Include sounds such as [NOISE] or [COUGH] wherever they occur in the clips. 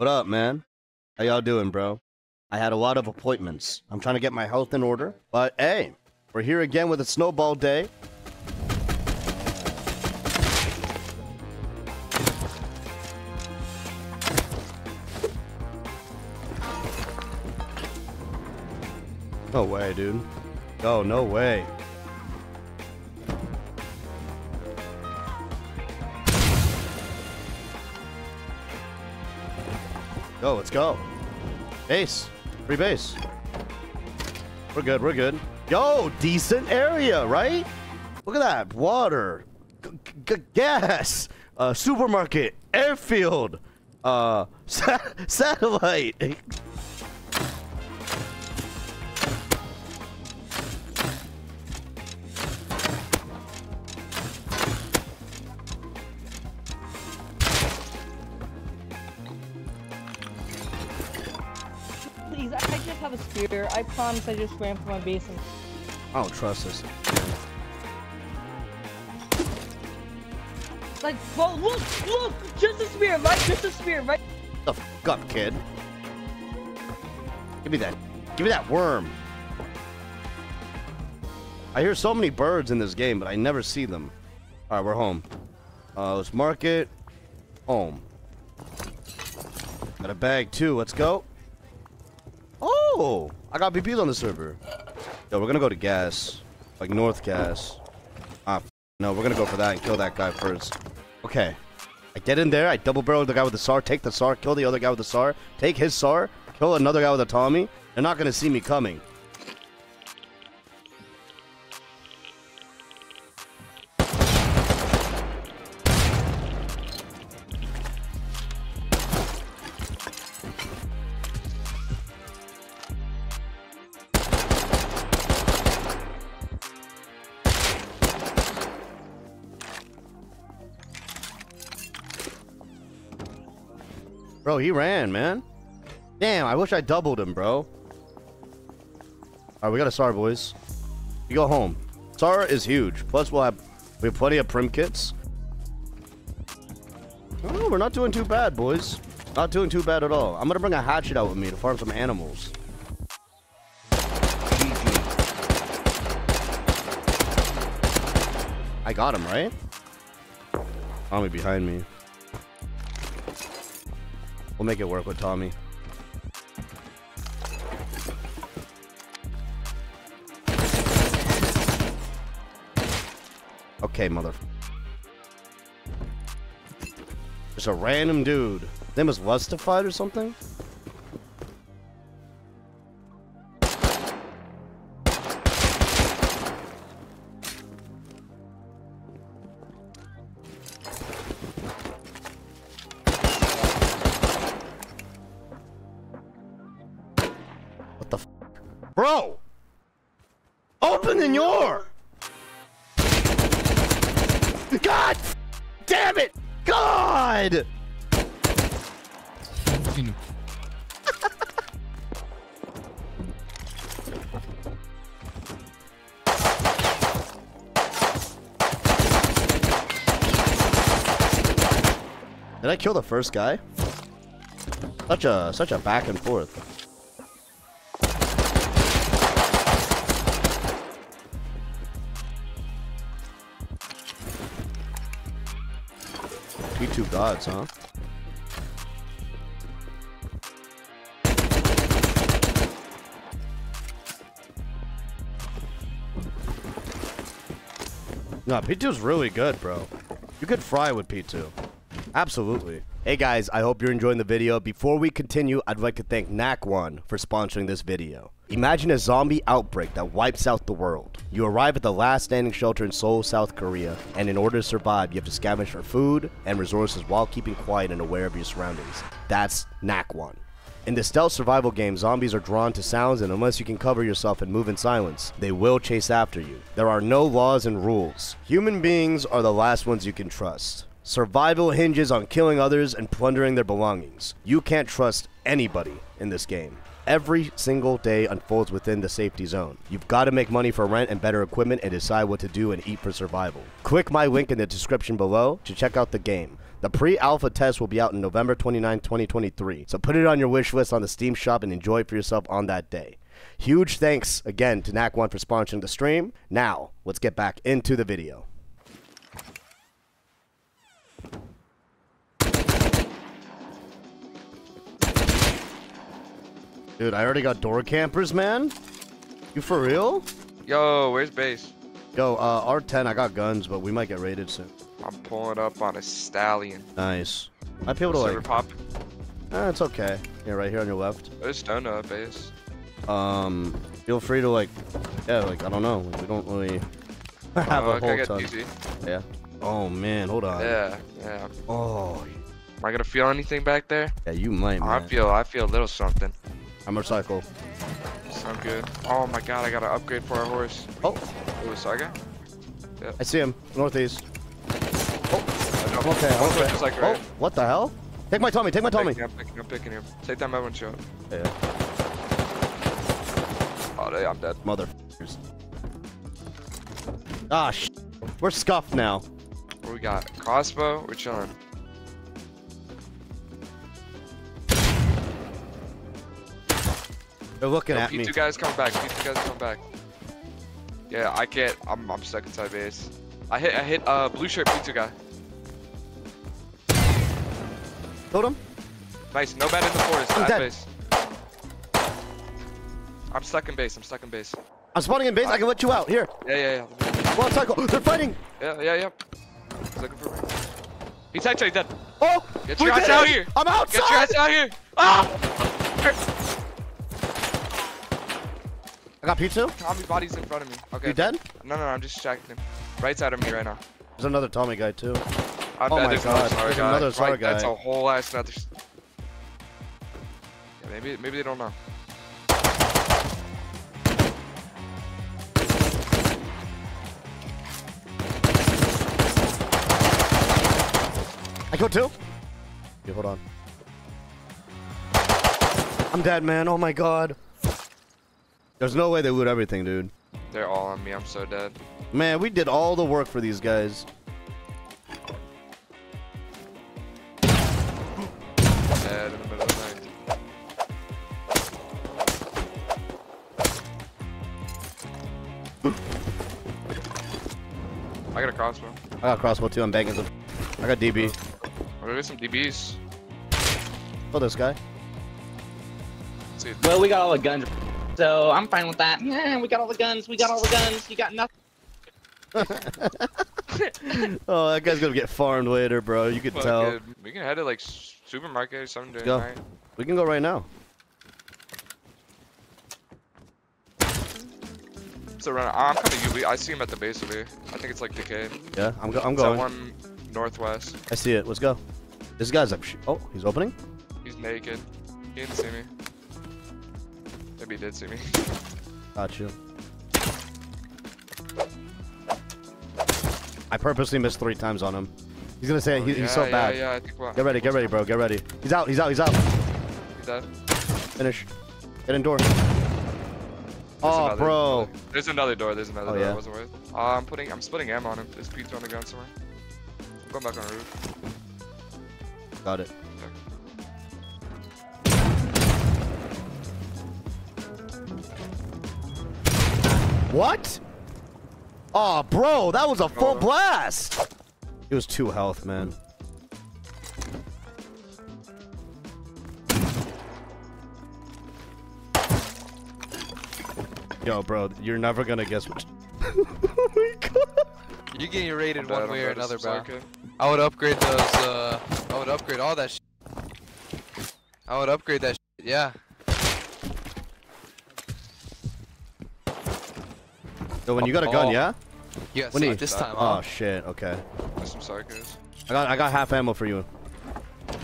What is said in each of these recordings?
What up, man? How y'all doing, bro? I had a lot of appointments. I'm trying to get my health in order. But hey, we're here again with a snowball day. No way, dude. Oh, no way. Go, let's go. Base. Free base. We're good, we're good. Yo, decent area, right? Look at that. Water. -g gas. Uh, supermarket. Airfield. Uh, [LAUGHS] sa satellite. I promise I just ran for my base and I don't trust this. like, bro, look, look, just a spear, right? Just a spear, right? The fuck up, kid. Give me that. Give me that worm. I hear so many birds in this game, but I never see them. All right, we're home. Uh, let's mark it. Home. Got a bag too. Let's go. Oh, I got BPs on the server. Yo, we're gonna go to gas, like North Gas. Ah, no, we're gonna go for that and kill that guy first. Okay, I get in there, I double barrel the guy with the SAR, take the SAR, kill the other guy with the SAR, take his SAR, kill another guy with a Tommy. They're not gonna see me coming. He ran, man. Damn, I wish I doubled him, bro. Alright, we got a SAR, boys. You go home. SAR is huge. Plus, we'll have we have plenty of prim kits. Oh, we're not doing too bad, boys. Not doing too bad at all. I'm gonna bring a hatchet out with me to farm some animals. GG. I got him, right? Tommy behind me. We'll make it work with Tommy. Okay, mother. Just a random dude. Name was Lustified or something? Bro! Open the door! God damn it! God! Did I kill the first guy? Such a such a back and forth. Two gods, huh? No, P2's really good, bro. You could fry with P2. Absolutely. Hey guys, I hope you're enjoying the video. Before we continue, I'd like to thank NAKWON for sponsoring this video. Imagine a zombie outbreak that wipes out the world. You arrive at the last standing shelter in Seoul, South Korea, and in order to survive, you have to scavenge for food and resources while keeping quiet and aware of your surroundings. That's NAKWON. In the stealth survival game, zombies are drawn to sounds, and unless you can cover yourself and move in silence, they will chase after you. There are no laws and rules. Human beings are the last ones you can trust. Survival hinges on killing others and plundering their belongings. You can't trust anybody in this game. Every single day unfolds within the safety zone. You've got to make money for rent and better equipment and decide what to do and eat for survival. Click my link in the description below to check out the game. The pre-alpha test will be out in November 29, 2023. So put it on your wish list on the Steam shop and enjoy it for yourself on that day. Huge thanks again to NAKWON for sponsoring the stream. Now, let's get back into the video. Dude, I already got door campers, man. You for real? Yo, where's base? Yo, uh, R10, I got guns, but we might get raided soon. I'm pulling up on a stallion. Nice. I'd be able to Server like, pop. eh, it's okay. Yeah, right here on your left. There's donut base. Um, feel free to like, yeah, like I don't know, we don't really [LAUGHS] have oh, a I whole got ton. Yeah. Oh man, hold on. Yeah, yeah. Oh, Am I gonna feel anything back there? yeah, you might, man. I feel, I feel a little something. I'm a cycle. Sound good. Oh my god, I got to upgrade for our horse. Oh, Ooh, Saga? I see him northeast. Oh, I'm okay. I'm okay. like oh, what the hell? Take my Tommy. Take my Tommy. Picking, I'm picking, I'm picking him. Take that Melvin shot. Yeah, Oh, yeah, I'm dead. motherfuckers. Ah, sh. We're scuffed now. What we got? Crossbow? We're chilling. They're looking Yo, at me. P2 guys coming back. P2 guys coming back. Yeah, I can't. I'm, I'm stuck inside base. I hit, I hit, uh, blue shirt P2 guy. Killed him. Nice. No bad in the forest. I'm dead. base. I'm stuck in base. I'm stuck in base. I'm spawning in base. I can let you out. Here. Yeah, yeah, yeah. One cycle. They're fighting. Yeah, yeah, yeah. He's looking for me. He's actually dead. Oh! Get your ass out here. I'm outside! Get your ass out here. Ah! I got P2. Tommy body's in front of me. Okay. You dead? No, no, no. I'm just distracting him. Right side of me right now. There's another Tommy guy too. I'm Oh my God, there's guy. another SAR right, That's a whole ass another. Yeah, maybe, maybe they don't know. I go too. Okay, hold on. I'm dead, man. Oh my god. There's no way they loot everything, dude. They're all on me. I'm so dead. Man, we did all the work for these guys. Dead in the middle of the night. I got a crossbow. I got crossbow too. I'm banging some. I got DB. Oh, there's some DBs. Oh, this guy. Well, we got all the guns, so I'm fine with that. Yeah, we got all the guns. We got all the guns. You got nothing. [LAUGHS] Oh, that guy's gonna get farmed later, bro. You could Fuck tell. it. We can head to like supermarket or something during Go. the night. We can go right now. So run. I'm coming to you. I see him at the base of here. I think it's like decayed. Yeah, I'm, go I'm It's that going. one northwest. I see it. Let's go. This guy's up. Oh, he's opening. He's naked. He didn't see me. He did see me. Got you. I purposely missed three times on him. He's gonna say Oh, he, yeah, he's so yeah, bad. Yeah, think Get ready, get ready, bro. Get ready. He's out. He's out. He's out. He's dead. Finish. Get in door. There's Oh, another- bro. There's another door. There's another Oh, door. yeah. Wasn't worth. Uh, I'm putting. I'm splitting ammo on him. There's pizza on the ground somewhere. I'm going back on the roof. Got it. What? Oh, bro, that was a full Oh. blast. It was two health, man. Yo, bro, you're never gonna guess what. [LAUGHS] oh my god. You're getting rated one way or another, bro. okay. I would upgrade those. Uh, I would upgrade all that. Shit. I would upgrade that. Shit. Yeah. So when you got a gun, Oh. yeah? Yes. When Not he- this time. Oh shit. Okay. Some. I got I got half ammo for you.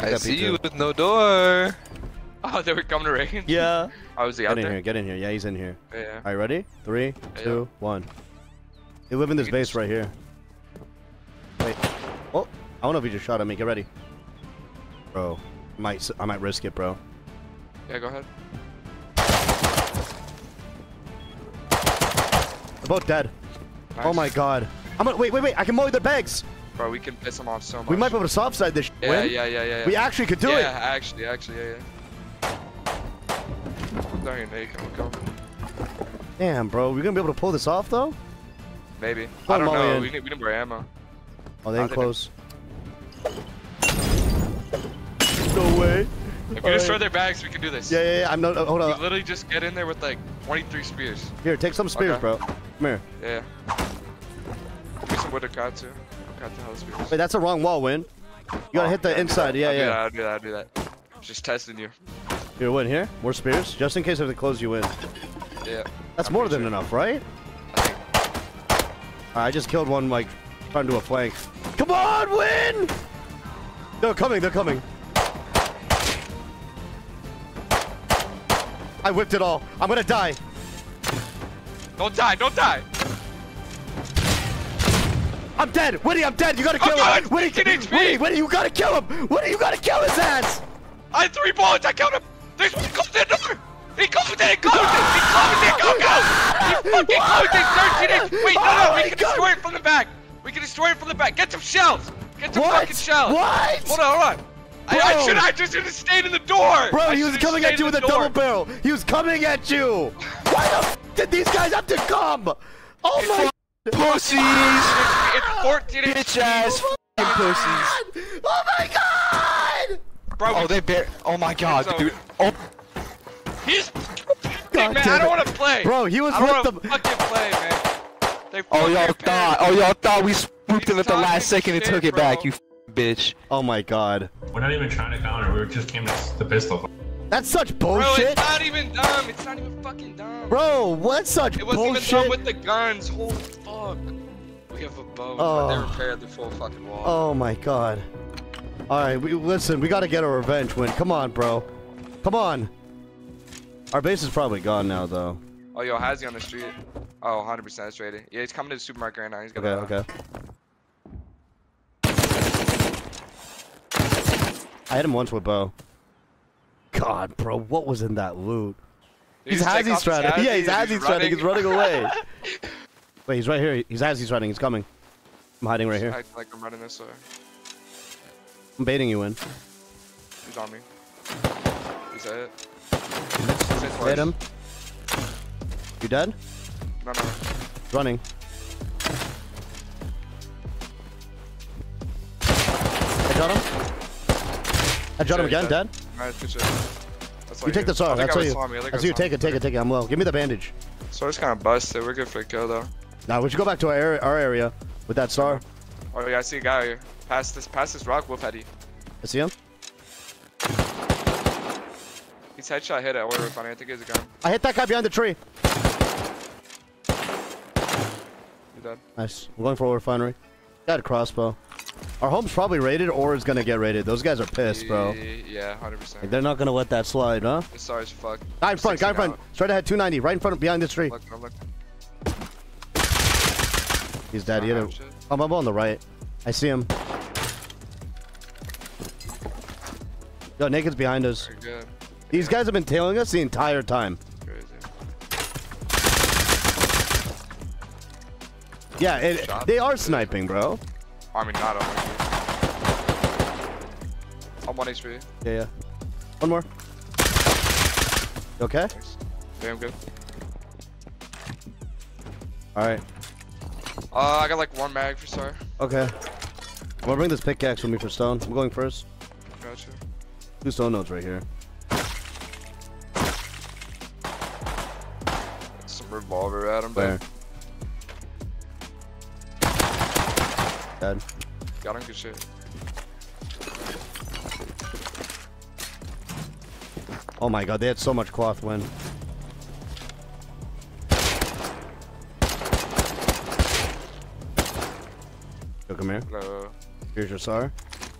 I see P2. you with no door. [LAUGHS] Oh, they were coming to raid. Yeah. Oh, was he out Get in there? here. Get in here. Yeah, he's in here. Yeah, yeah. All right, ready? Three, Yeah. two, one. You live in this base just- right here. Wait. Oh, I don't know if he just shot at me. Get ready. Bro, I might I might risk it, bro. Yeah, go ahead. Both dead. Oh my god. I'm gonna wait, wait, wait. I can mow their bags. Bro, we can piss him off so much. We might be able to soft side this. Yeah, win. yeah, yeah, yeah, yeah. We actually could do yeah, it. actually, actually, yeah, yeah. Don't even know you come. Damn, bro. We're gonna be able to pull this off though. Maybe. Go I don't know. in. We need, we need more ammo. Oh, they I ain't think it- close. No way. If we Alright. destroy their bags, we can do this. Yeah, yeah, yeah. I'm not. hold on. We literally just get in there with like 23 spears. Here, take some spears, Okay. bro. Come here. Yeah. Some wood to cut too. Cut the hell spears. Wait, that's the wrong wall, Win. You gotta Oh, hit the yeah, inside. Yeah, I'll do that, yeah. I'll do that. I'll do that. Just testing you. Here, Win. Here, more spears, just in case if they close you in. Yeah. That's I'm more than sure. enough, right? I I just killed one, like, trying to do a flank. Come on, Win! They're coming. They're coming. I whipped it all. I'm gonna die. Don't die. Don't die. I'm dead. Winnie, I'm dead. You gotta kill God, him. Freaking XP. Winnie, Winnie, you gotta kill him. Winnie, you gotta kill his ass. I had three bullets. I killed him. There's one closed the door. He closed it. He closed it. He closed it. Go, go. He fucking closed it. 13 Wait, no, Oh no. my We can destroy it from the back. We can destroy it from the back. Get some shells. Get some What? fucking shells. What? Hold on, hold on. I, should I just should have stayed in the door. Bro, I he was coming at you with a door. double barrel. He was coming at you. Why the f did these guys have to come? Oh my [LAUGHS] Pussies! It's 14 Bitch ass f***ing pussies. god! Oh my god! Bro, Oh, they bear. Oh my god, dude. Oh, he's God man. damn I don't want to play. Bro, he was I with the- fucking play, man. They oh y'all thought. Oh y'all thought we swooped in at the last second and took it bro. back. You bitch. Oh my god. We're not even trying to counter. We just came to the pistol. That's such bullshit. Bro, it's not even dumb. It's not even fucking dumb. Bro, what's such bullshit? it wasn't bullshit? even dumb with the guns. Holy fuck. We have a bow. Oh. They repaired the full fucking wall. Oh my god. Alright, we listen, we gotta get a revenge win. Come on, bro. Come on. Our base is probably gone now though. Oh, yo, how's he on the street? Oh, 100% that's rated. Yeah, he's coming to the supermarket right now. He's gonna. Okay, okay. I hit him once with bow. God, bro, what was in that loot? He's He's Hazzy off. Yeah, he's Hazzy, stratting. He's running away. [LAUGHS] Wait, he's right here. He's Hazzy stratting. He's coming. I'm hiding right here. Act like I'm running this way. I'm baiting you in. He's on me. He's hit. Hit him. You dead? No, no. Running. I got him. I got him again, dead. Nice, good shit. That's all You take the SAR. That's all you. on. I think I That's you. Take it. Take it. Take it. I'm low. Give me the bandage. So it's kind of busted. We're good for a kill though. Now we should go back to our area, our area with that star. Oh yeah, I see a guy here. Past this, past this rock, Wolf Eddie. I see him. He's headshot hit at order funny. I think he's a gun. I hit that guy behind the tree. He's dead. Nice. I'm going for a refinery. Got a crossbow. Our home's probably raided or is gonna get raided. Those guys are pissed, bro. Yeah, hundred Like, percent. they're not gonna let that slide, huh? Sorry SAR is fucked. Guy in front, guy in front. out. Straight ahead, 290, right in front, behind this tree. Look, I'm looking. He's dead. He hit him. shit. I'm up on the right. I see him. Yo, Naked's behind us. Very good. These guys have been tailing us the entire time. Crazy. Yeah, it, they are sniping, bro. I mean, not on. I'm one HP. Yeah, yeah. One more. You okay? Damn good. All right. Uh, I got like one mag for SAR. Okay. I'm gonna bring this pickaxe with me for stone. I'm going first. Gotcha. Two stone nodes right here. Some revolver at him, Where? but Dead. got him good shit. Oh my god, they had so much cloth win. Yo, come here. Uh, Here's your SAR.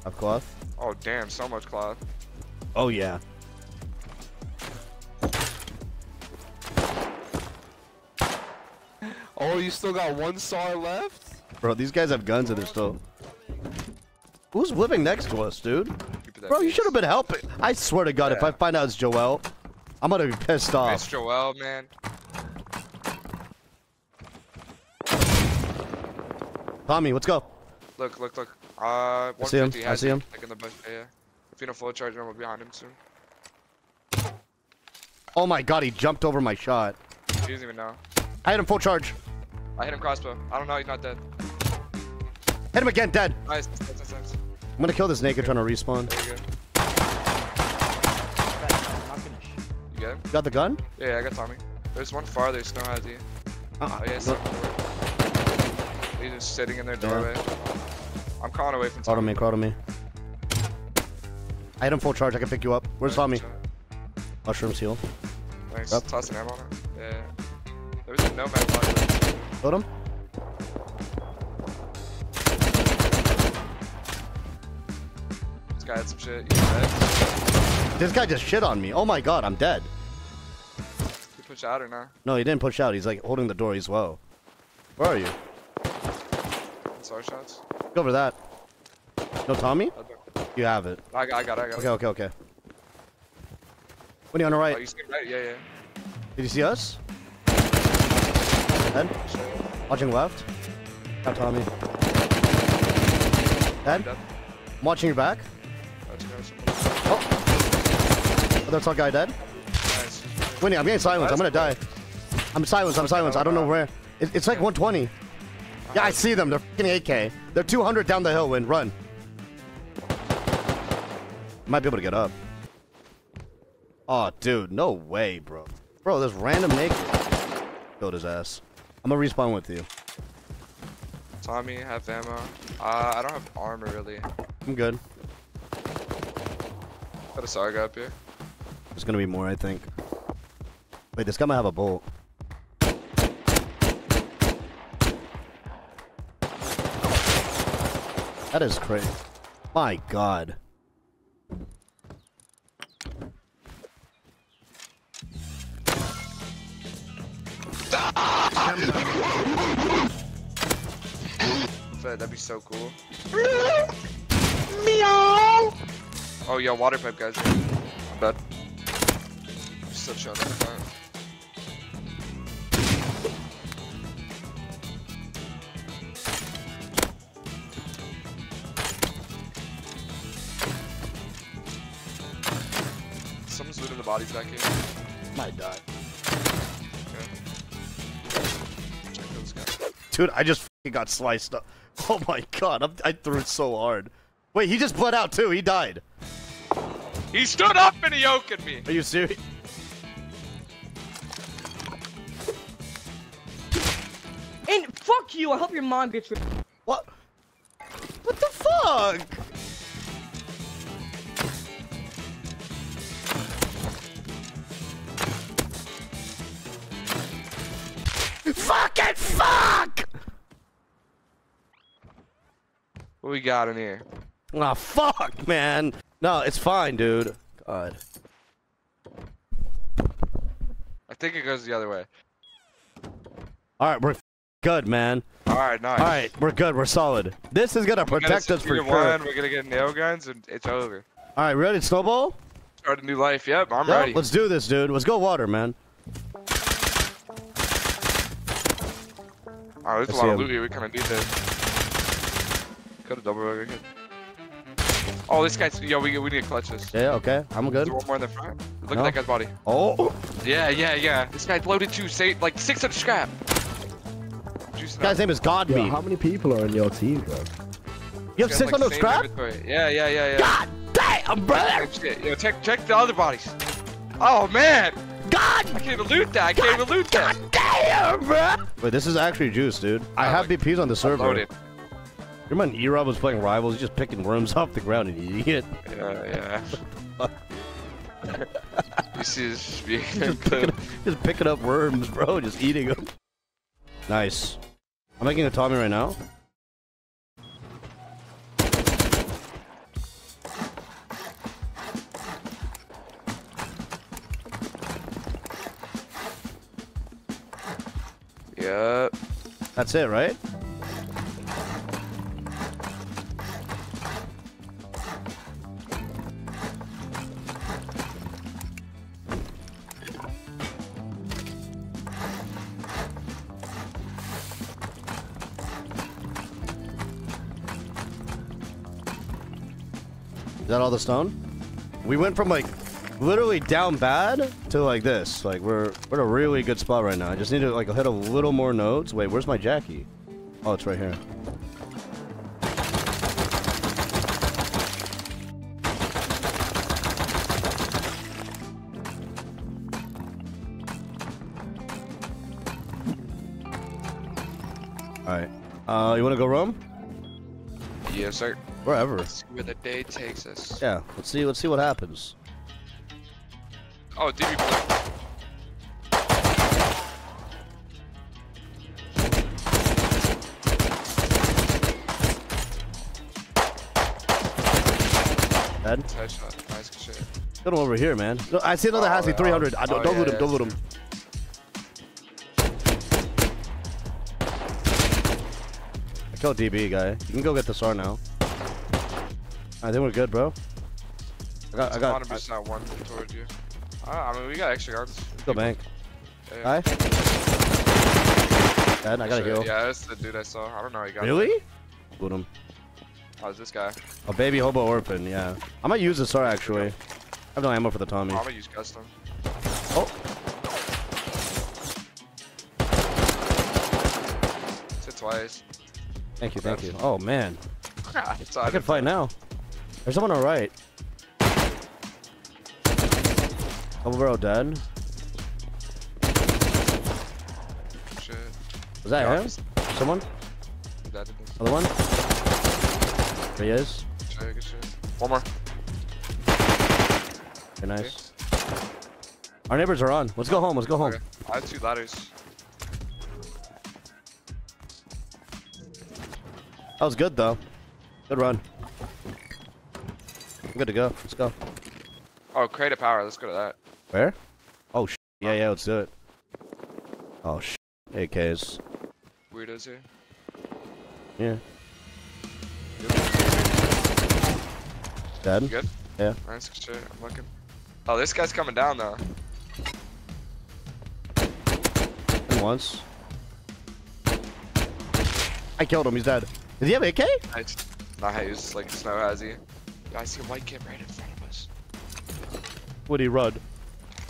Have cloth. oh damn, so much cloth. Oh yeah. Oh, you still got one SAR left? Bro, these guys have guns and they're still. Who's living next to us, dude? Bro, you should have been helping. I swear to God, if I find out it's Joel, I'm gonna be pissed off. It's. Joel, man. Tommy, let's go. Look, look, look. Uh, I see him, I see him. Like in the bush. Yeah, yeah. If you know full charge, I'm behind him soon. Oh my god, he jumped over my shot. He doesn't even know. I hit him full charge. I hit him crossbow. I don't know. He's not dead. Hit him again, dead. Nice. nice, nice, nice. I'm gonna kill this naked trying to respawn. There you go. You him? Got the gun? Yeah, yeah, I got Tommy. There's one farther. Snow has you. Uh-uh. Oh yeah, No. He's just sitting in their doorway. I'm calling away from Crowd on Tommy. me, crowd on me. I hit him full charge, I can pick you up. Where's Tommy? Mushrooms heal. Nice. Up. Toss an ammo on it. Yeah. There was a nomad body. Killed him? Guy had some shit. He's. This guy just shit on me. Oh my god, I'm dead. He pushed out or not? No, he didn't push out. He's like holding the door as well. Where are you? Star shots. Go over that. No Tommy? You have it. I got, I got, it, I got. Okay, okay, okay. What are you on the Oh, right? you see right? Yeah, yeah. Did you see us? Dead? Watching left? Got Tommy. Dead. I'm watching your back. That's. Oh, that's our guy dead. Nice. Winnie, I'm getting silenced. I'm gonna die. I'm silenced. I'm silenced. I don't know where. It, it's like 120. Yeah, I see them. They're fucking 8K. They're 200 down the hill. Win. Run. Might be able to get up. Oh, dude. No way, bro. Bro, this random naked. Killed his ass. I'm gonna respawn with you. Tommy, have ammo. Uh, I don't have armor really. I'm good. Got a Sarga up here. There's gonna be more, I think. Wait, this guy might have a bolt. That is crazy. My god. Fed, that'd be so cool. Meow. Oh yeah, water pipe guys. I'm dead. Still chilling in the. Someone's looting the bodies back here. Might die. Okay. Check those guys. Dude, I just got sliced up. [LAUGHS] Oh my god, I'm, I threw it so hard. Wait, he just bled out too. He died. He stood up and he yoked at me. Are you serious? And fuck you. I hope your mom gets your. What? What the fuck? Fucking fuck! What we got in here? Ah, fuck, man. No, it's fine, dude. God. I think it goes the other way. All right, we're good, man. All right, nice. All right, we're good. We're solid. This is gonna We're gonna protect us for secure sure. one, We're gonna get nail guns and it's over. All right, ready, to snowball? Start a new life. Yep, I'm Yeah, ready. let's do this, dude. Let's go water, man. Oh, there's I a see lot of loot here. We kind of need this. Got a double over here. Oh, this guy's. Yo, we, we need to clutch this. Yeah, okay. I'm Is good. there one more in the front? Look No. at that guy's body. Oh, Yeah, yeah, yeah. This guy's loaded too. Say like 600 scrap. Juicing guy's up. name is God Yo, Meat. how many people are in your team, bro? You have 600 like, scrap? inventory. Yeah, yeah, yeah, yeah. God damn, brother! Oh. Yo, check check the other bodies. Oh man, God I can't even loot that. I can't even loot that. damn, bro! Wait, this is actually juice, dude. I Oh, have like, BPs on the server. Loaded. Remember when E-Rob was playing Rivals? He's just picking worms [LAUGHS] off the ground and eating it. Oh, yeah, yeah. [LAUGHS] this being Just picking, just picking up worms, bro. Just eating them. Nice. I'm making a Tommy right now. Yep. That's it, right? That all the stone? We went from like literally down bad to like this. Like we're we're in a really good spot right now. I just need to like hit a little more nodes. Wait, where's my Jackie? Oh, it's right here. Alright. Uh, you go roam? Yes, sir. Wherever. Let's see where the day takes us. Yeah, let's see let's see what happens. Oh, DB play. Dead. Headshot. Nice shit. Get him over here, man. No, I see another Oh, yeah. 300. I don't, Oh, don't yeah, loot him. yeah, Don't loot him. I killed DB guy. You can go get the SAR now. I think we're good, bro. I got. I got. 100% one towards you. Uh, I mean, we got extra guns. Go bank. Yeah, Hi. Dead. I got a Shit, heal. Yeah, that's the dude I saw. I don't know how he got Really? Loot him. How's this guy. A baby hobo orphan. Yeah. I might use the SAR actually. I have no ammo for the Tommy. I'm gonna use custom. Oh. Hit twice. Thank you. Thank you. Oh man. [LAUGHS] I can fight now. There's someone on the right. Double barrel dead. Shit. Was that Yeah, him? Someone? That did. Another one? There he is. Shit, good shit. One more. Very nice. Our neighbors are on. Let's go home. Let's go home. Okay. I have two ladders. That was good though. Good run. I'm good to go. Let's go. Oh, crate of power. Let's go to that. Where? Oh sh Yeah, yeah. Let's do it. Oh sh AKs. Weirdos here. Yeah. You Dead. good? Yeah. Nice shit. I'm looking. Oh, this guy's coming down though. And once. I killed him. He's dead. Does he have AK? Nice. he's Like snow has he. Yeah, I see a white kid right in front of us. Would he run?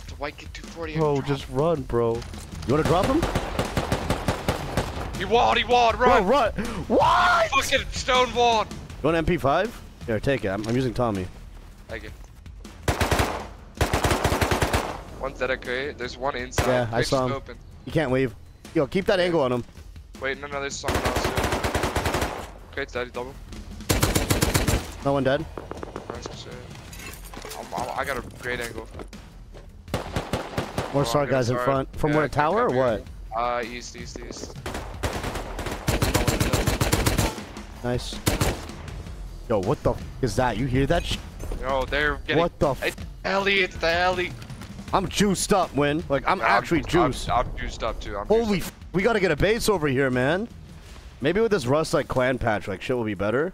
The white kid 240. Bro, just run, bro. You wanna drop him? He walled. He walled. Bro, Run. run! What? Fucking stone walled. You want an MP5? Here, take it. I'm, I'm using Tommy. Thank you. One's dead at crate. There's one inside. Yeah, I Crate's saw him. Open. You can't leave. Yo, keep that angle on him. Wait, no, no, there's someone else here. Crate's dead. He's double. No one dead. Nice good shit. I'm, I'm, I got a great angle. More Oh, SAR guys in front. From yeah, where? Tower or what? Uh, east, east, east. Nice. Yo, what the f is that? You hear that? Sh Yo, they're getting. what the f It's Ellie, it's the Ellie. I'm juiced up, Win. Like, I'm actually I'm, juiced. I'm, I'm juiced up too. I'm Holy f we gotta get a base over here, man. Maybe with this Rust, like, clan patch, like, shit will be better.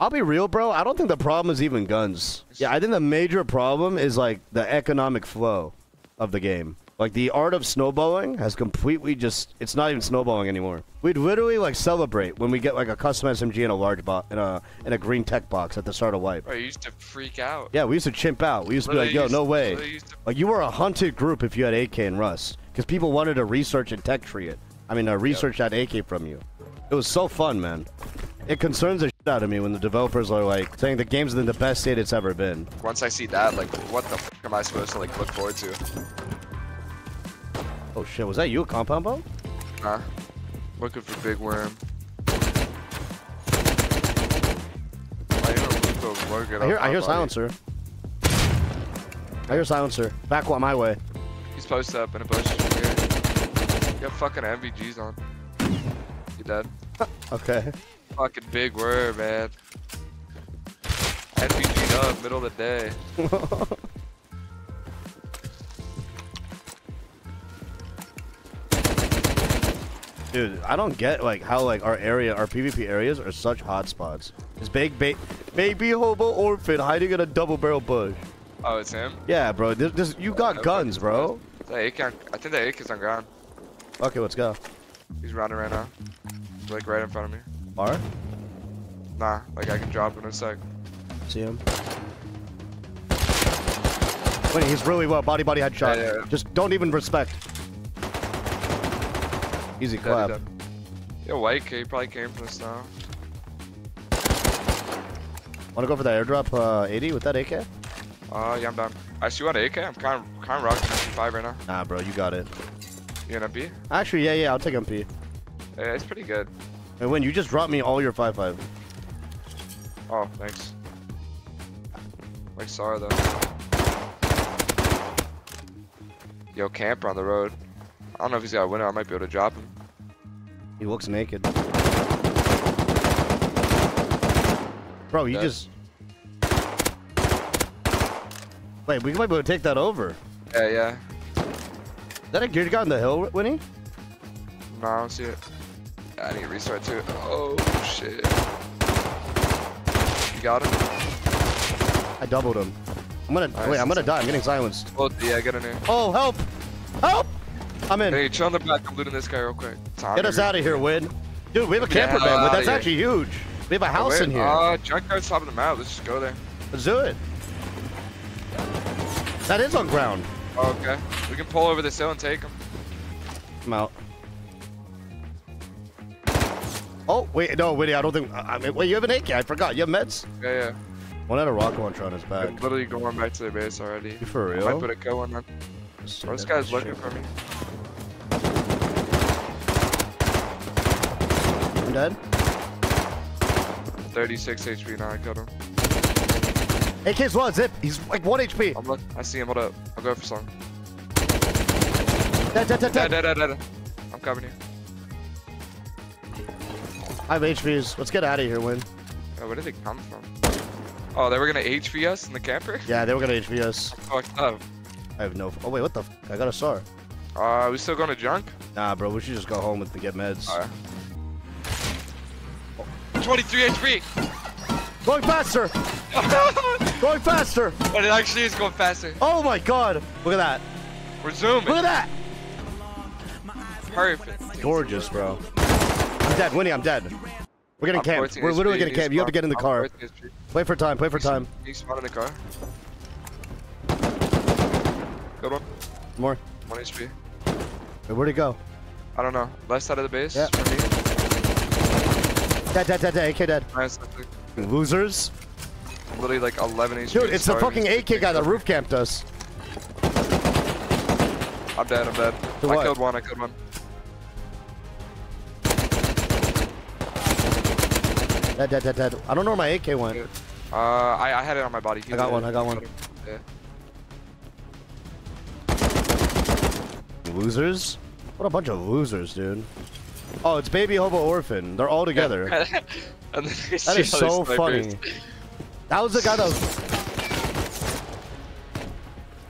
I'll be real, bro. I don't think the problem is even guns. Yeah, I think the major problem is, like, the economic flow of the game. Like, the art of snowballing has completely just... It's not even snowballing anymore. We'd literally, like, celebrate when we get, like, a custom SMG in a large box, in a, in a green tech box at the start of wipe. Bro, you used to freak out. Yeah, we used to chimp out. We used to be like, yo, Literally no way. used Like, you were a hunted group if you had AK and Rust. Because people wanted to research and tech tree it. I mean, uh, research that AK from you. It was so fun, man. It concerns the out of me when the developers are, like, saying the game's in the best state it's ever been. Once I see that, like, what the f am I supposed to like look forward to? Oh, shit. Was that you, a compound bow? Huh? Looking for big worm. I hear I hear, I hear silencer. I hear silencer. Back one my way. He's posted up in a bush. Here. You got fucking NVGs on. You dead? [LAUGHS] Okay. Fucking big worm, man. NVG'd up, middle of the day. [LAUGHS] Dude, I don't get like how like our area, our PvP areas are such hotspots. This big ba baby hobo orphan hiding in a double barrel bush. Oh, it's him? Yeah, bro. This, this you got Okay, guns, bro. AK I think the AK is on ground. Okay, let's go. He's running right now. Like right in front of me. Bar? Nah, like I can drop in a sec. See him. Wait, he's really well. Body, body, headshot. Yeah, yeah, yeah. Just don't even respect. Easy Dead, clap. dead. Yo, white K probably came from the snow. Want to go for the airdrop uh, 80 with that AK? Uh, yeah, I'm down. I see you want an AK? I'm kind of kind of rocking MP5 right now. Nah, bro, you got it. You an MP? Actually, yeah, yeah, I'll take MP. Yeah, it's pretty good. And when you just dropped me all your five five. Oh, thanks. Like sorry though. Yo, camper on the road. I don't know if he's got a winner. I might be able to drop him. He looks naked. Bro, you Dead. just. Wait, we might be able to take that over. Yeah, yeah. Is that a geared guy on the hill, Winnie? No, I don't see it. I need to restart too. Oh shit. You got him? I doubled him. I'm gonna wait. I'm gonna die. I'm getting silenced. Oh, yeah, get in there. Oh, help! Help! I'm in. Hey, chill on the back. I'm looting this guy real quick. Time Get us out of here, Win. Dude, we have a Get camper van. but That's here. actually huge. We have a house Wait, in here. Uh, junkyard's topping them out. Let's just go there. Let's do it. That is on ground. Oh, okay. We can pull over this hill and take him. I'm out. Oh, wait, no, Winnie, I don't think. I I mean, wait, you have an AK. I forgot. You have meds? Yeah, yeah. One had a rock launcher on his back. I'm literally going back to the base already. You for I real? might put a kill on them. Bro, this guy's looking for me. I'm dead. 36 HP now. I killed him. AK's one, zip. He's like 1 HP. I'm look. I see him. Hold up. I'll go for some. Dead, dead, dead, Dead, dead. dead, dead, dead. I'm coming here. I have HPs. Let's get out of here, Win. Oh, where did they come from? Oh, they were gonna HV us in the camper? Yeah, they were gonna HV us. Fucked up. I have no. Oh, wait, what the? F I got a star. Uh, we still going to junk? Nah, bro, we should just go home with to get meds. Alright. 23 HP! Going faster! [LAUGHS] Going faster! but it actually is going faster. Oh my god! Look at that! We're zooming. Look at that! Perfect. Gorgeous, bro. I'm dead, Winnie, I'm dead. We're getting camped. We're literally getting camped. You have to get in the car. 14 HP. Wait for time, wait for time. He spawned in the car. Good one. More. 1 HP. Wait, where'd he go? I don't know. Left side of the base Yeah. Dead, dead, dead, dead, AK dead. Nice. Losers. Literally like 11 HP. Dude, it's the fucking AK guy that roof camped us. I'm dead, I'm dead. I killed one, I killed one. Dead, dead, dead, dead. I don't know where my AK went. Uh, I, I had it on my body. I got one. I got one. Losers? What a bunch of losers, dude. Oh, it's Baby Hobo Orphan. They're all together. [LAUGHS] and then you That is so funny. That was the guy that was...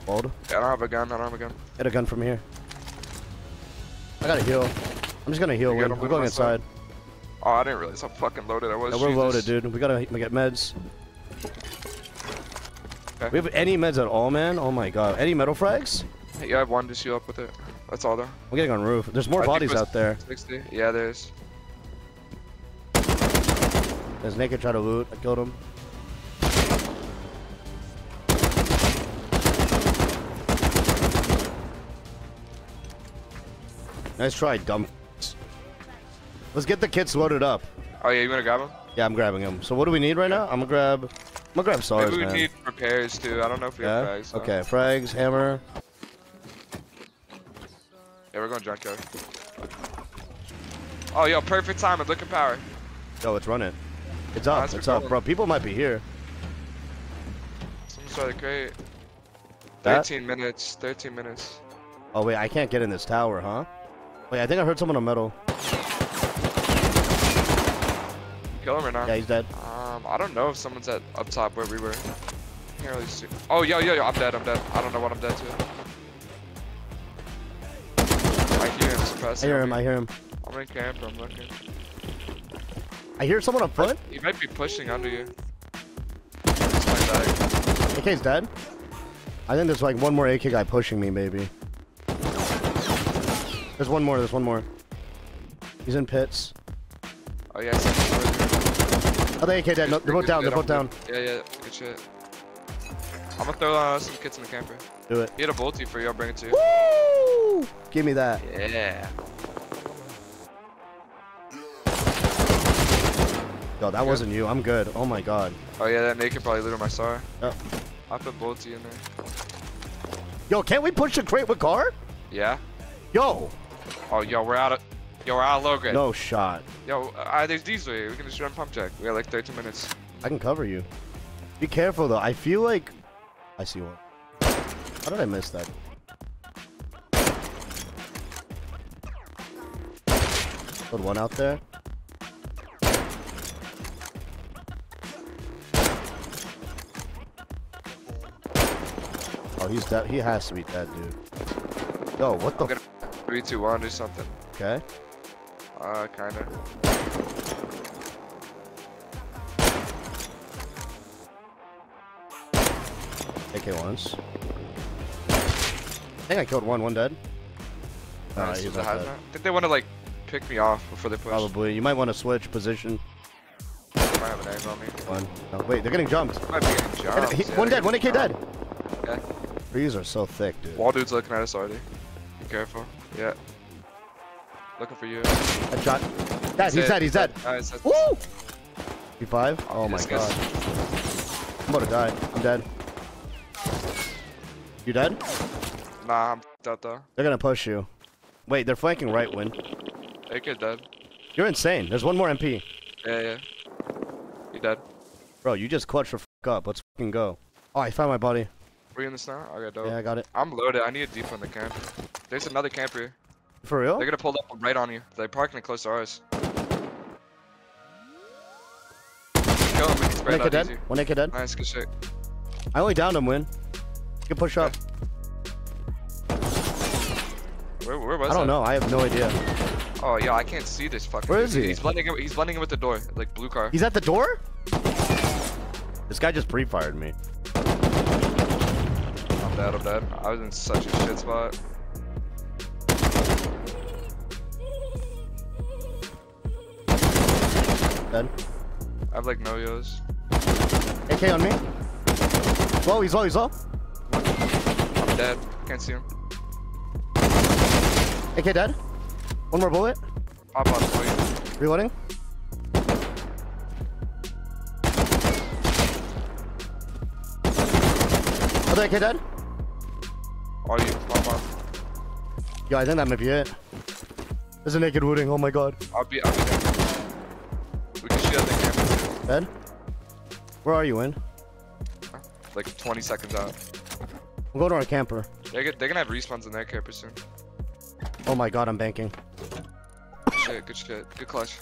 Hold. Yeah, I don't have a gun, I don't have a gun. Get a gun from here. I gotta heal. I'm just gonna heal. You Win. gotta I'm going myself. Oh, I didn't realize how fucking loaded I was. No, we're Jesus. loaded, dude. We gotta get meds. Okay. We have any meds at all, man? Oh my god. Any metal frags? Yeah, I have one to seal up with it. That's all though. We're getting on roof. There's more I bodies out there. 60. Yeah, there's. There's naked try to loot. I killed him. Nice try, dumb. Let's get the kits loaded up. Oh yeah, you wanna grab them? Yeah, I'm grabbing them. So what do we need right now? I'm gonna grab. I'm gonna grab stars, Maybe we man. need repairs too. I don't know if we yeah. have frags. so- Okay, frags, hammer. Yeah, we're going junkyard. Oh, yo, perfect timing. Look at power. Yo, let's run it. It's Oh, up. that's it's up, bro. People might be here. Someone started great. That- 13 minutes. 13 minutes. Oh wait, I can't get in this tower, huh? Wait, I think I heard someone on metal. Kill him or not? Yeah, he's dead. Um, I don't know if someone's at up top where we were. Can't really see. Oh, yo, yo, yo, I'm dead, I'm dead. I don't know what I'm dead to. I hear him I hear him. I hear him. I'm in camp, I'm looking. I hear someone on foot. He might be pushing under you. AK's dead. I think there's like one more AK guy pushing me, maybe. There's one more. There's one more. He's in pits. Oh, yeah, I see him. Oh, the AK dead. No, they're both down. They're both down. Yeah, yeah, good shit. I'm gonna throw uh, some kits in the camper. Do it. He had a bolty for you. I'll bring it to you. Woo! Give me that. Yeah. Yo, that wasn't you. I'm good. Oh my god. Oh yeah, that naked probably looted my star. Yep. I put bolty in there. Yo, can't we push the crate with car? Yeah. Yo. Oh yo, we're out of. Yo, we're out low grade. No shot. Yo, uh, there's diesel here. We can just run pump check. We got like 13 minutes. I can cover you. Be careful though. I feel like I see one. How did I miss that? Put one out there. Oh, he's dead. He has to be dead, dude. Yo, what the? I'm gonna three, two, one, do something. Okay. Uh, kinda. AK ones. I think I killed one. One dead. Uh, he's I think they want to like pick me off before they push. Probably. You might want to switch position. Might have an angle on me. One. No, wait, they're getting jumped. Might be getting jumps. He- Yeah, one dead. One AK dead. Okay. These are so thick, dude. Wall dude's looking at us already. Be careful. Yeah. Looking for you. Headshot. Dead. He's dead. He's dead. Nice. Woo! P5? Oh my god. I'm about to die. I'm dead. You dead? Nah, I'm dead though. They're gonna push you. Wait, they're flanking right, Win. AK dead. You're insane. There's one more MP. Yeah, yeah. You dead. Bro, you just clutched the f up. Let's fucking go. Oh, I found my body. Were you in this now? I got dope. Yeah, I got it. I'm loaded. I need a deep on the camp. There's another camper here. For real? They're gonna pull up right on you. They're parking close to ours. Kill him. Can spread One out dead. easy. One AK dead. Nice, good shit. I only downed him, Win. You can push up. Where, where was I don't that? know. I have no idea. Oh, yeah, I can't see this fucking. Where dude. is he? He's blending. In, he's blending in with the door, like blue car. He's at the door? This guy just pre-fired me. I'm dead. I'm dead. I was in such a shit spot. Dead. I have like no yos. AK on me. Low, he's low, he's low. I'm dead. Can't see him. AK dead. One more bullet. Pop on for. Reloading. Other AK dead. Are you? Pop on. Yo, I think that might be it. There's a naked wooding. Oh my god. I'll be. I'll be there. We can shoot at the camera. Dead. Where are you in? Like 20 seconds out. I'm going to our camper. They're, gonna- they're gonna have respawns in their camper soon. Oh my god, I'm banking. Shit, good shit. Good clutch.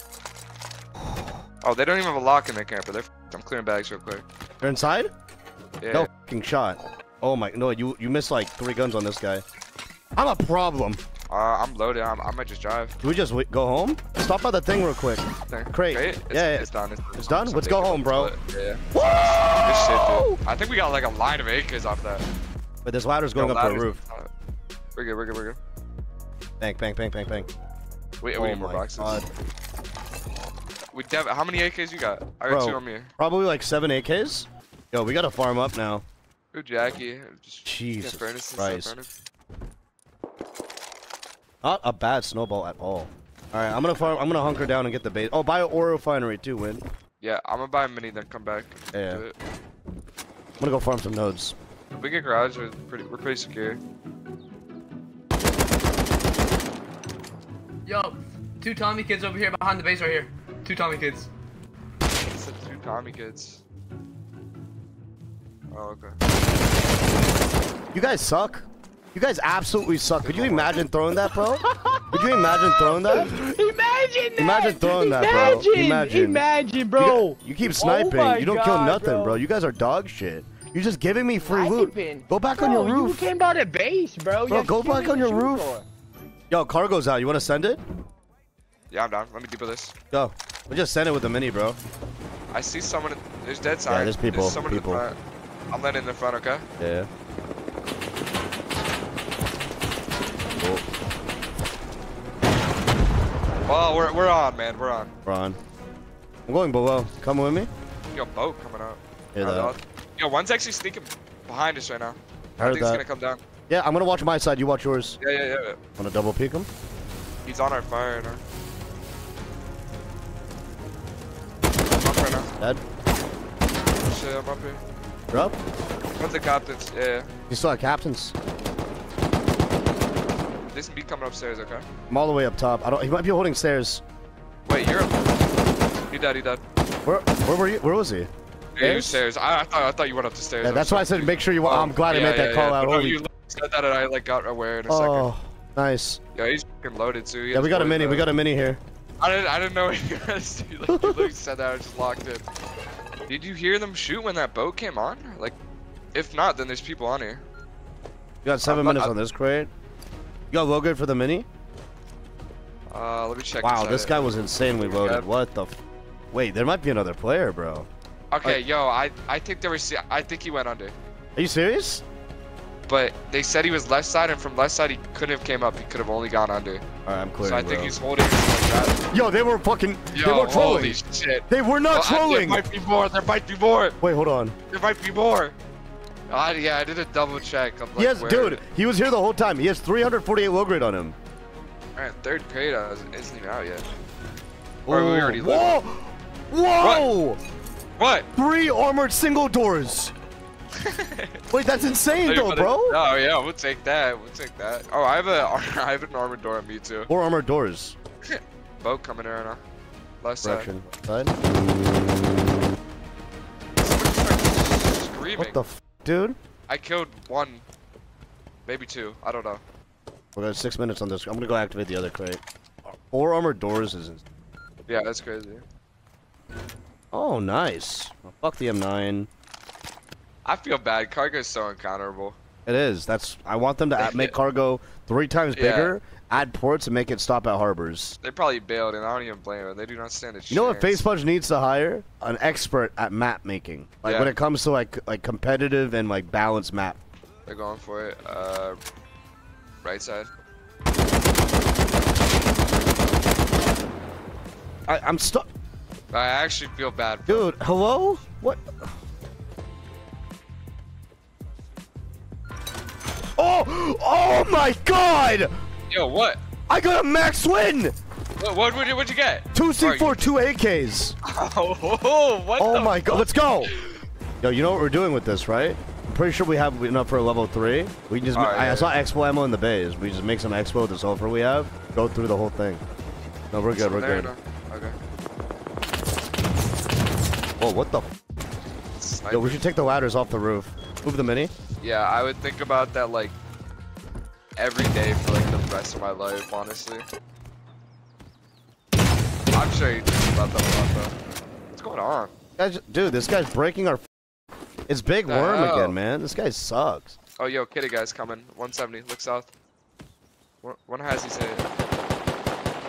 Oh, they don't even have a lock in their camper. They're. f- I'm clearing bags real quick. They're inside? Yeah. No fucking shot. Oh my, no, you you missed like three guns on this guy. I'm a problem. Uh, I'm loaded. I'm, I might just drive. Do we just go home? Stop by the thing real quick. Thing. Crate. It's, Yeah, yeah. It's done. It's, It's done? Let's go home, bro. Yeah. yeah. Good shit, dude. I think we got like a line of AKs off that. But this ladder's going Yo, up to the roof. We're good. We're good. We're good. Bang, bang, bang, bang, bang. We, Oh we need more boxes. God. We dev- how many AKs you got? I got Bro. two on me. Probably like seven AKs. Yo, we gotta farm up now. Ooh, Jackie. Just Jesus Christ. Set furnace. Not a bad snowball at all. All right, I'm gonna farm. I'm gonna hunker down and get the base. Oh, buy an ore refinery too, win. Yeah, I'm gonna buy a mini, then come back. Yeah. Do it. I'm gonna go farm some nodes. If we get garage, we're pretty, we're pretty secure. Yo, two Tommy kids over here behind the base right here. Two Tommy kids. It's the two Tommy kids. Oh, okay. You guys suck. You guys absolutely suck. Could you imagine throwing that, bro? Could you imagine throwing that? Imagine that. Imagine throwing that, bro. Imagine, Imagine. imagine, bro. You keep oh sniping. my you don't kill nothing, bro. bro. You guys are dog shit. You're just giving me free loot. Go back on your roof. You came by the base, bro. Bro, You go back on your roof. for. Yo, cargo's out. You want to send it? Yeah, I'm down. Let me deeper this. Go. We just send it with the mini, bro. I see someone. There's dead side. there's people, someone people. in the front. I'm letting in the front, okay? Yeah. Cool. Well, we're, we're on, man. We're on. We're on. I'm going below. Come with me. Yo, boat coming up. Hear that? Yo, one's actually sneaking behind us right now. I I heard think he's that. gonna come down. Yeah, I'm gonna watch my side. You watch yours. Yeah, yeah, yeah. Wanna double peek him? He's on our fire right now. I'm up right now. Dead. Shit, I'm up here. You're up. What's the captains? Yeah, yeah. You still have captains. Can be coming upstairs, okay? I'm all the way up top. I don't. He might be holding stairs. Wait, you're up. He dead, he dead. Where? Where were you? Where was he? Yeah, Stairs? stairs. I, I thought I thought you went up the stairs. Yeah, that's why I said make sure you. wa- I'm oh, glad I Yeah, made that yeah, call yeah. out. No, you said that and I like got aware in a second. Oh, nice. Yeah, he's fucking loaded too. He Yeah, we got a mini. We got a mini here. I didn't. I didn't know what you guys. Like, you [LAUGHS] literally said that. I just locked it. Did you hear them shoot when that boat came on? Like, if not, then there's people on here. You got seven I- minutes I- on this crate. Got low good for the mini? Uh, let me check. Wow, this guy was insanely loaded. What the? F Wait, there might be another player, bro. Okay, yo, I I think there was. I think he went under. Are you serious? But they said he was left side, and from left side he couldn't have came up. He could have only gone under. All right, I'm clearing. so I think he's holding like that. Yo, they were fucking. Yo, they were trolling. holy shit. They were not Oh, I- trolling. There might be more. There might be more. Wait, hold on. There might be more. Uh, yeah, I did a double check. Like, yes, where- dude. He was here the whole time. He has 348 low grade on him. Alright, third grade uh, isn't even out yet. Or we already Whoa! Whoa! What? Three armored single doors. [LAUGHS] Wait, that's insane, though, bro. Oh yeah, we'll take that. We'll take that. Oh, I have a [LAUGHS] I have an armored door on me too. Four armored doors. [LAUGHS] Boat coming in right now. Left side. Direction. Side. Screaming. What the f, dude? I killed one, maybe two. I don't know. We got six minutes on this. I'm gonna go activate the other crate. Four armored doors is. ins- Yeah, that's crazy. Oh, nice. Well, fuck the M9. I feel bad. Cargo's so uncounterable. It is. That's. I want them to add, make [LAUGHS] cargo three times Yeah. bigger, add ports, and make it stop at harbors. They probably bailed, and I don't even blame them. They do not stand a chance. You know what Facepunch needs to hire? An expert at map making. Like Yeah. when it comes to like like competitive and like balanced map. They're going for it. Uh, right side. I, I'm stuck. I actually feel bad. Dude, hello? What? Oh! Oh my god! Yo, what? I got a max win! What? What? What'd you, what'd you get? Two C4, two AKs. Oh, [LAUGHS] what Oh my god, let's go! Yo, you know what we're doing with this, right? I'm pretty sure we have enough for a level 3. We can just, Alright, I, I yeah, saw expo ammo in the bays. We just make some expo with the sulfur we have, go through the whole thing. No, we're good, we're There, good. Okay. Whoa, what the? Sniper. Yo, we should take the ladders off the roof. Move the mini. Yeah, I would think about that like every day for like the rest of my life, honestly. I'm sure you think about that a lot though. What's going on? Guys, dude, this guy's breaking our. F it's Big Worm again, man. This guy sucks. Oh, yo, kitty guy's coming. 170. Look south. One, has he say.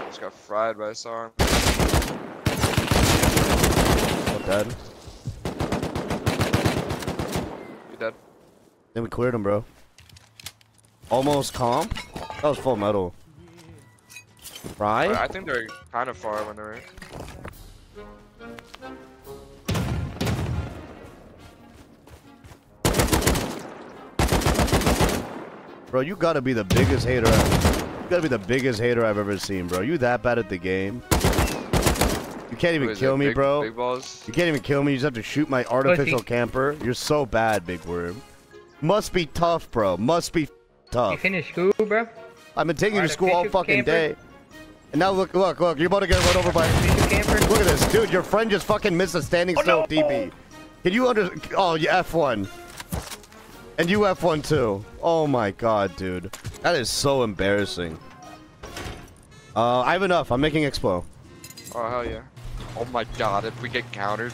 Just got fried by a SAR. Dead. You dead? Then we cleared him, bro. Almost comp. That was full metal. Right? I think they're kind of far when they're. Bro, you gotta be the biggest hater. I've, you gotta be the biggest hater I've ever seen, bro. You that bad at the game? You can't even kill it? me, Big- bro. Big balls. You can't even kill me. You just have to shoot my artificial camper. You're so bad, Big Worm. Must be tough, bro. Must be tough. You tough. finished school, bro? I've been taking you to school all fucking camper? day. And now look, look, look. You're about to get run over by. Artificial camper? Look at this, dude. Your friend just fucking missed a standing still DB. Can you under? Oh, you F1. And you F1 too. Oh my god, dude. That is so embarrassing. Uh, I have enough. I'm making expo. Oh hell yeah! Oh my god! If we get countered,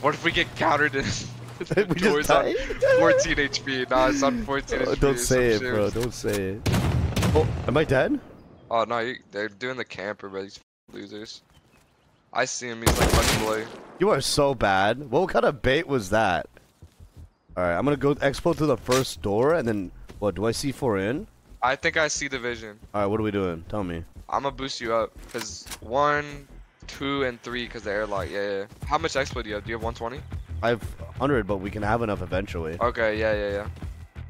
what if we get countered and [LAUGHS] the We door's on uh, die? 14 HP? Nah, it's on 14 Oh, HP. don't say it, bro. Don't say it. Oh, am I dead? Oh no, you, they're doing the camper, but these losers. I see him. He's like much boy. You are so bad. What kind of bait was that? Alright, I'm gonna go expo through the first door and then what? Do I see four in? I think I see the vision. Alright, what are we doing? Tell me. I'm gonna boost you up because one, two, and three because the airlock. Yeah, yeah. How much expo do you have? Do you have 120? I've 100, but we can have enough eventually. Okay, yeah, yeah, yeah.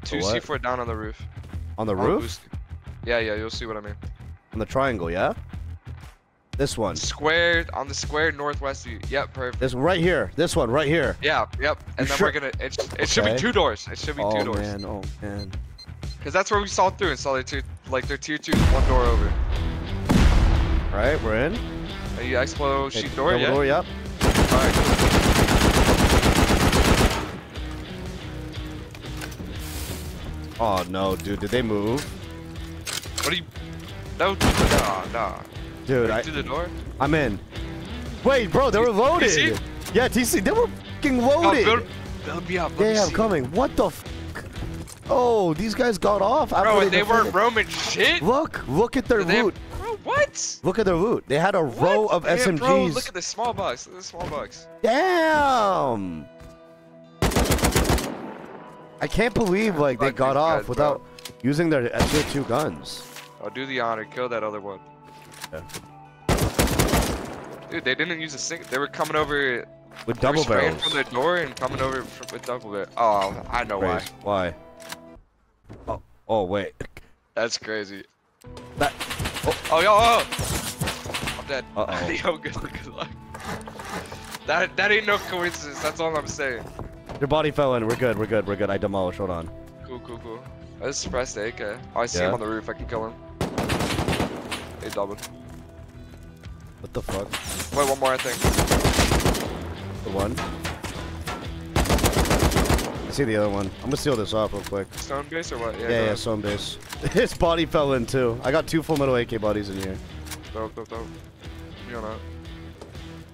Two what? C4 down on the roof. On the roof? Yeah, yeah, you'll see what I mean. On the triangle, yeah? This one. Square on the square northwest. Yep, perfect. This right here. This one right here. Yeah, yep. And You then sure? we're gonna. It, it should be two doors. It should be Oh two doors. Oh man, oh man. Cause that's where we saw through and saw their two, like their tier two, one door over. All right, we're in. And you explode Okay, sheet door, yeah. door, yep. Alright. Oh no, dude, did they move? What are you? No, nah, nah. Dude, I, through the door. I'm in. Wait, bro, they were loaded. TC? Yeah, TC, they were fucking Oh, loaded. build, build me up. Let yeah, I'm coming. What the? F oh, these guys got off. Bro, they weren't roaming shit. Look, look at their Did loot. Bro, what? Look at their loot. They had a row of Yeah, SMGs. Bro, look at the small box. Look at the small box. Damn. I can't believe like they got off guys, bro. without using their uh, tier two guns. I'll do the honor. Kill that other one. Yeah. Dude, they didn't use a sing. They were coming over. With double barrels. from the door and coming over f with double barrel. Oh, I know why. Why? Oh, oh wait. That's crazy. That. Oh, oh, yo, oh! I'm dead. Uh-oh. [LAUGHS] yo, good, good luck. That that ain't no coincidence. That's all I'm saying. Your body fell in. We're good. We're good. We're good. I demolished. Hold on. Cool, cool, cool. I just suppressed the AK. Oh, I see Yeah? him on the roof. I can kill him. Hey, doubled. What the fuck? Wait, one more, I think. The one. I see the other one. I'm gonna seal this off real quick. Stone base or what? Yeah, yeah, ahead. stone base. [LAUGHS] His body fell in too. I got two full metal AK bodies in here. Dope, dope, dope. You know.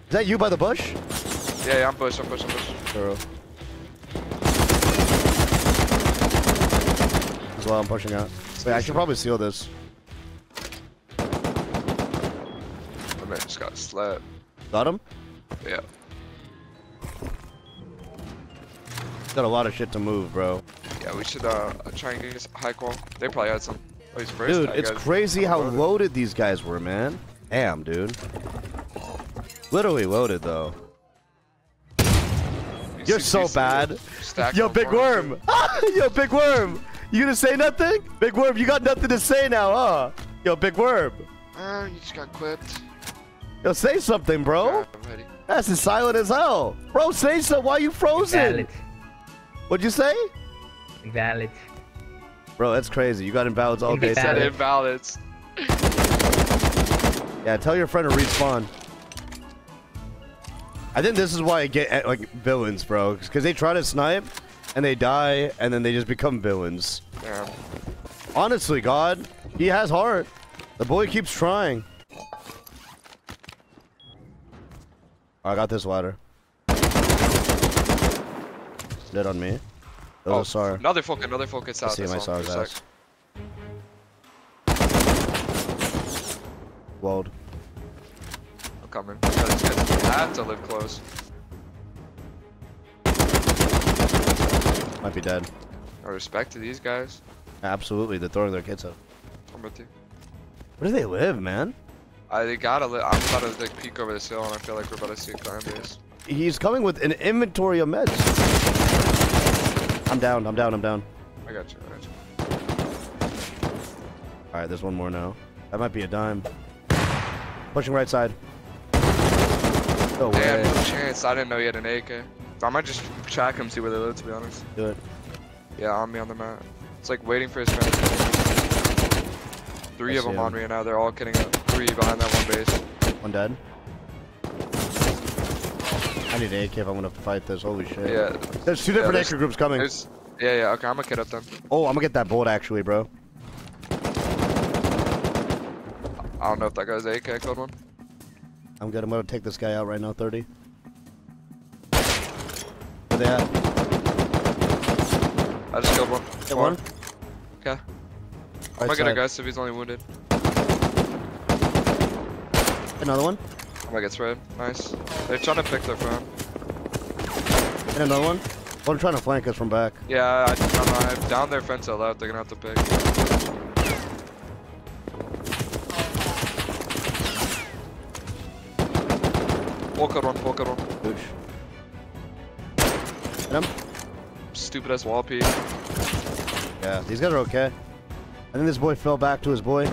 Is that you by the bush? Yeah, yeah, I'm push, I'm push, I'm push. Thorough. As well, I'm pushing out. Wait, I should probably seal this. My man just got slapped. Got him? Yeah. Got a lot of shit to move, bro. Yeah, we should uh try and get high qual. They probably had some. Oh. Dude, it's guess. crazy how Loaded. loaded these guys were, man. Damn, dude. Literally loaded, though. You You're so bad. stack Yo, on Big four and Worm. [LAUGHS] Yo, Big Worm. You gonna say nothing? Big Worm, you got nothing to say now, huh? Yo, Big Worm. two. Ah, you just got clipped. Yo, say something, bro. Yeah, I'm ready. That's as silent as hell. Bro, say something. Why are you frozen? Valid. What'd you say? Valid. Bro, that's crazy. You got invalids all day. Said Valid. invalids. [LAUGHS] Yeah, tell your friend to respawn. I think this is why I get eh, like villains, bro, because they try to snipe and they die and then they just become villains. Damn. Honestly, God, he has heart. The boy keeps trying. I got this ladder. Dead on me. Oh, SAR. another folk, another folk gets I out. see my. SAR's ass. Walled. I'm coming. It's. I have to live close. Might be dead. I respect to these guys. Absolutely, they're throwing their kids out. I'm with you. Where do they live, man? I they gotta li I'm about to like peek over this hill and I feel like we're about to see a base. He's coming with an inventory of meds. I'm down, I'm down, I'm down. I got you, I got you. Alright, there's one more now. That might be a dime. Pushing right side. No Damn, no chance. I didn't know he had an AK. I might just track him, see where they live, to be honest. Do it. Yeah, on me on the map. It's like waiting for his friend. Three I of them see on him. me now. They're all getting up. Three behind that one base. One dead. I need an AK if I'm gonna fight this. Holy shit. Yeah. There's two Yeah, different there's- groups coming. Yeah, yeah. Okay, I'm gonna kid up then. Oh, I'm gonna get that bolt actually, bro. I don't know if that guy's AK code one. I'm good. I'm gonna take this guy out right now. 30. Where they at? I just killed one. Hit one. Okay. I'm Right gonna get side. aggressive. He's only wounded. Another one. Oh I'm gonna get sprayed. Nice. They're trying to pick their front. And another one. Oh, they're trying to flank us from back. Yeah, I, I don't know. I'm down their fence to the left. They're gonna have to pick. Full code one. Full code one. Boosh. Him? Stupid ass wall piece. Yeah, these guys are okay. I think this boy fell back to his boy.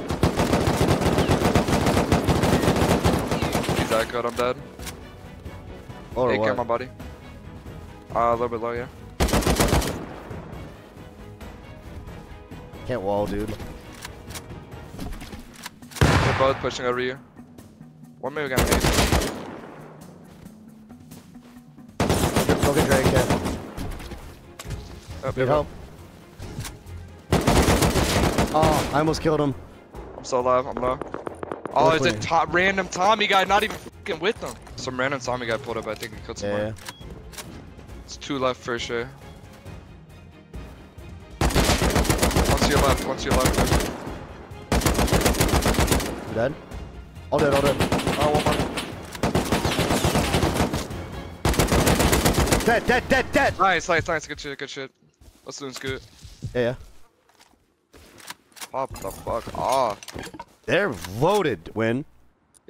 That good, I'm dead. Or AK on my buddy. Uh, a little bit low, yeah. Can't wall, dude. They're both pushing over you. One got made. Go get Drake. Yeah. Up, Need help. Oh, I almost killed him. I'm still alive, I'm low. Oh, it's a way? to random Tommy guy, not even fucking with them. Some random Tommy guy pulled up, I think he killed someone. Yeah. It's two left for sure. One to your left, one to your left. You dead? All dead, all dead. Oh, one more. Dead, dead, dead, dead! Nice, nice, nice. Good shit, good shit. Let's do this good. Yeah, yeah. Pop the fuck off. They're loaded, Win.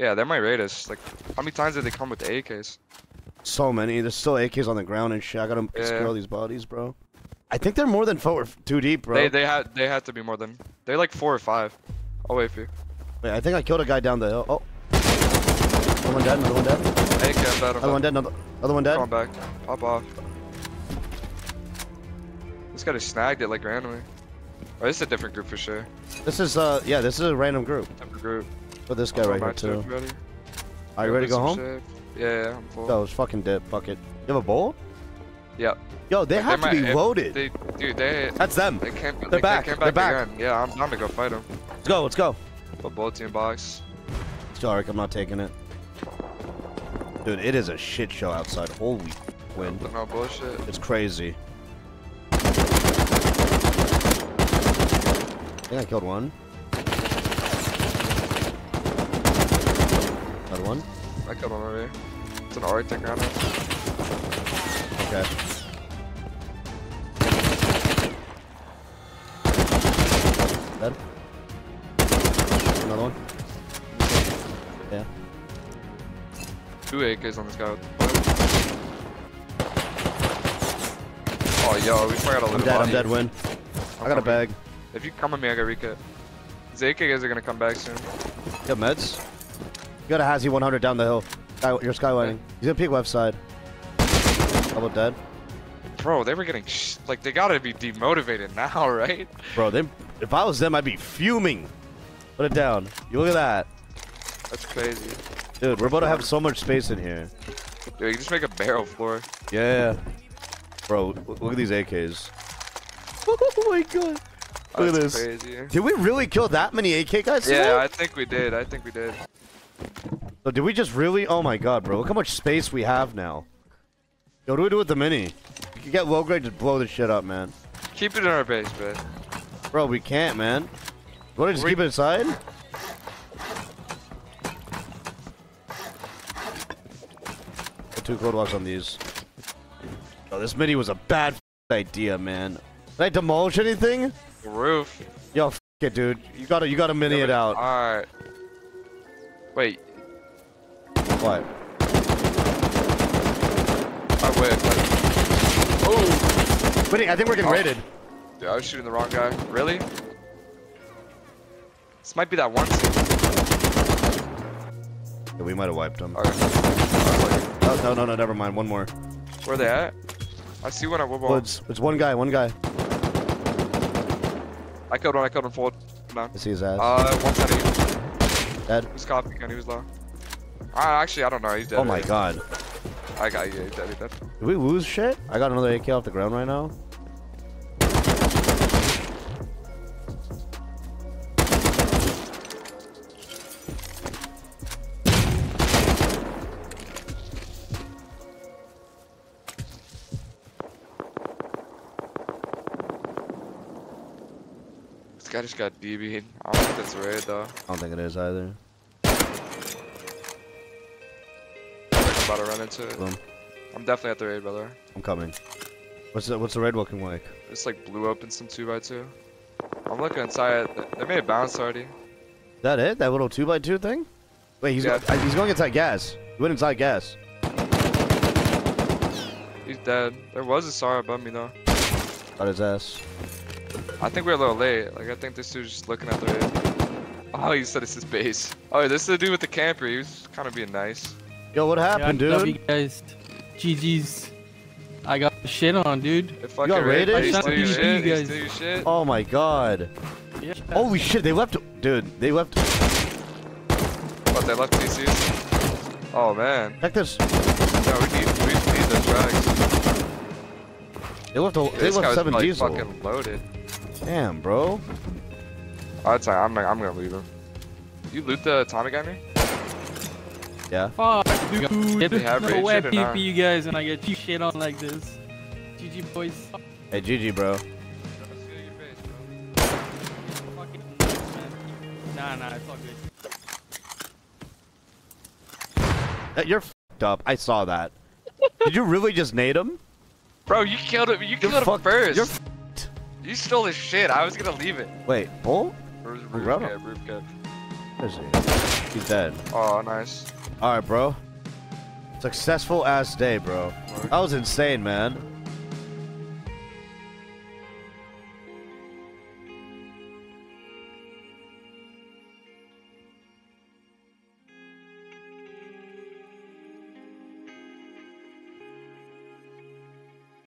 Yeah, they might raid us. Like, how many times did they come with the AKs? So many. There's still AKs on the ground and shit. I gotta Yeah. secure all these bodies, bro. I think they're more than four, two deep, bro. They they had they had to be more than they're like four or five. I'll wait for you. Wait, I think I killed a guy down the hill. Oh. Another one dead, another one dead. AK, I'm dead. I'm Another one dead. dead, another, another one dead. Come on back. Pop off. This guy just snagged it like randomly. Oh, this is a different group for sure. This is, uh, yeah, this is a random group. Different group. But this guy right here, back too. Are you ready to go home? Yeah, yeah, I'm full. Go, let's fucking dip. Fuck it. You have a bowl? Yep. Yo, they have to might- be loaded. They, dude, they That's them. they came. They're they, back, They came they're back, back. again. Yeah, I'm down to go fight them. Let's go, let's go. But bullet team box. Sorry, I'm not taking it. Dude, it is a shit show outside. Holy wind. No bullshit. It's crazy. I think I killed one. One. I killed one already. It's an art thing right now. Okay. Dead. Another one. Yeah. Two AKs on this guy. with Oh, yo, we forgot I'm dead, I'm dead, win. I got a bag. If you come with me, I got recap. These guys are gonna come back soon. You got meds? You got a Hazy 100 down the hill. Sky, you're skylining. He's gonna peek left side. Double dead. Bro, they were getting sh like they gotta be demotivated now, [LAUGHS] right? Bro, they, if I was them, I'd be fuming. Put it down. You look at that. That's crazy. Dude, we're about to have so much space in here. Dude, you just make a barrel floor. Yeah. Bro, look at these AKs. [LAUGHS] Oh my god. Look at this. crazy. Did we really kill that many AK guys? Yeah, today? I think we did. I think we did. So did we just really? Oh my god, bro. Look how much space we have now. Yo, what do we do with the mini? You can get low grade, just blow this shit up, man. Keep it in our base, man. Bro, we can't, man. You wanna just We- keep it inside? Put two code locks on these. Oh, this mini was a bad idea, man. Did I demolish anything? Roof. Yo, f it, dude. You gotta, you gotta mini it out. Alright. Wait, What? I win. Oh! Wait, I think we're getting Oh. raided. Dude, I was shooting the wrong guy. Really? This might be that one. Yeah, we might have wiped them. Okay. I was like, Oh, no, no, no, never mind. One more. where they at? I see one at. Woods. It's one guy, one guy. I killed one, I killed him full. No. I see his ass. Uh, 170. Dead. He was copy gun, he was low. Actually, I don't know, he's dead. Oh my god. I got you, he's dead, he's dead. Did we lose shit? I got another AK off the ground right now. Guy just got DB'd. I don't think that's raid though. I don't think it is either. I'm about to run into it. Boom. I'm definitely at the raid, brother. I'm coming. What's the what's the raid looking like? It's like blew open some 2x2. I'm looking inside. They made a bounce already. Is that it? That little two by two thing? Wait, he's Yeah. go- he's going inside gas. He went inside gas. He's, dead. There was a SAR above me though. Got his ass. I think we're a little late. Like I think this dude's just looking at the raid. Oh, he said it's his base. Oh, this is the dude with the camper. He was kind of being nice. Yo, what happened, yeah, I love you guys. GG's. I got shit on, dude. If fucking got raided? He's I doing your shit. He's guys. doing shit. Oh my god. Yeah. Holy shit, they left. Dude, they left. But they left TCs. Oh man. Check this. No, we need we need those drags. They left. A, they This left guy's seven like diesel. fucking loaded. Damn, bro. I'd say I'm I'm gonna leave him. You loot the atomic gunner? Yeah. Fuck, dude. They have no way shit or pee not? for you guys and I get you shit on like this. GG boys. Hey, GG, bro. Fucking man. Nah, nah, it's all good. You're fed up. I saw that. Did you really just nade him? Bro, you killed him. You You're killed him fucked- first. You're stole his shit. I was gonna leave it. Wait, Bull? Where's We roof got cap, him. Where is he? He's dead. Oh, nice. Alright, bro. Successful ass day, bro. That was insane, man.